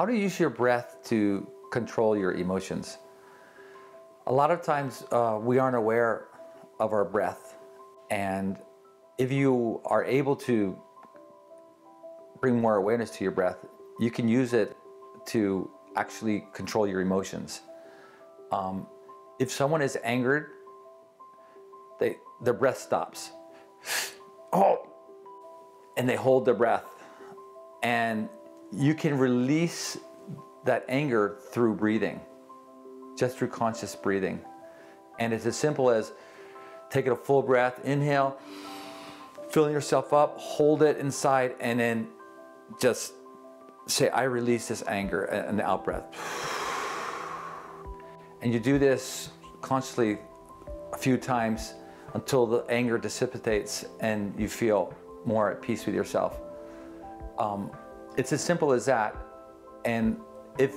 how to use your breath to control your emotions. A lot of times uh, we aren't aware of our breath, and if you are able to bring more awareness to your breath, you can use it to actually control your emotions. Um, if someone is angered, they their breath stops. Oh, and they hold their breath, and you can release that anger through breathing, just through conscious breathing. And it's as simple as taking a full breath, inhale, filling yourself up, hold it inside, and then just say, I release this anger, and the out breath. And you do this consciously a few times until the anger dissipates and you feel more at peace with yourself. Um, it's as simple as that. And if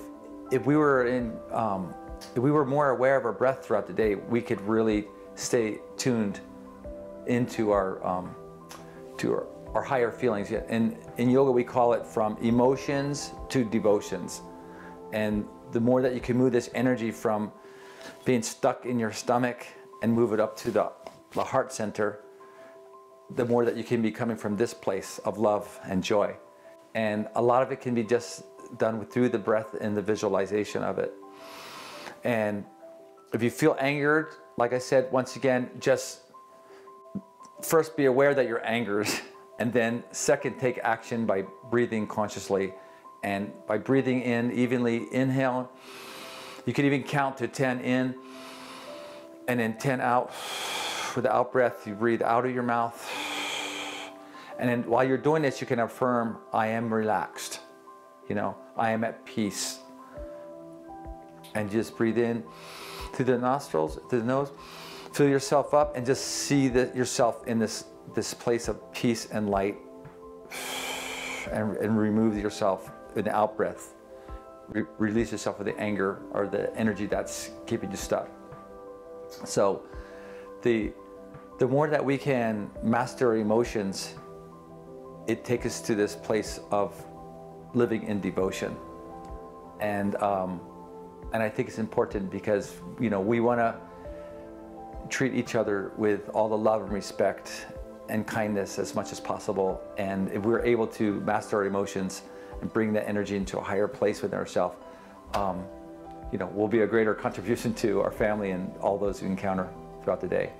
if we were in um, if we were more aware of our breath throughout the day, we could really stay tuned into our um, to our, our higher feelings. And in yoga, we call it from emotions to devotions. And the more that you can move this energy from being stuck in your stomach and move it up to the, the heart center, the more that you can be coming from this place of love and joy. And a lot of it can be just done with, through the breath and the visualization of it. And if you feel angered, like I said, once again, just first be aware that you're angered, and then second, take action by breathing consciously. And by breathing in evenly, inhale. You can even count to 10 in and then 10 out. With the out breath, you breathe out of your mouth. And then while you're doing this, you can affirm, I am relaxed. You know, I am at peace. And just breathe in through the nostrils, through the nose. Fill yourself up and just see the, yourself in this, this place of peace and light. And, and remove yourself in the out breath. Re release yourself of the anger or the energy that's keeping you stuck. So the, the more that we can master emotions, it takes us to this place of living in devotion. And, um, and I think it's important because, you know, we want to treat each other with all the love and respect and kindness as much as possible. And if we're able to master our emotions and bring that energy into a higher place within ourselves, um, you know, will be a greater contribution to our family and all those we encounter throughout the day.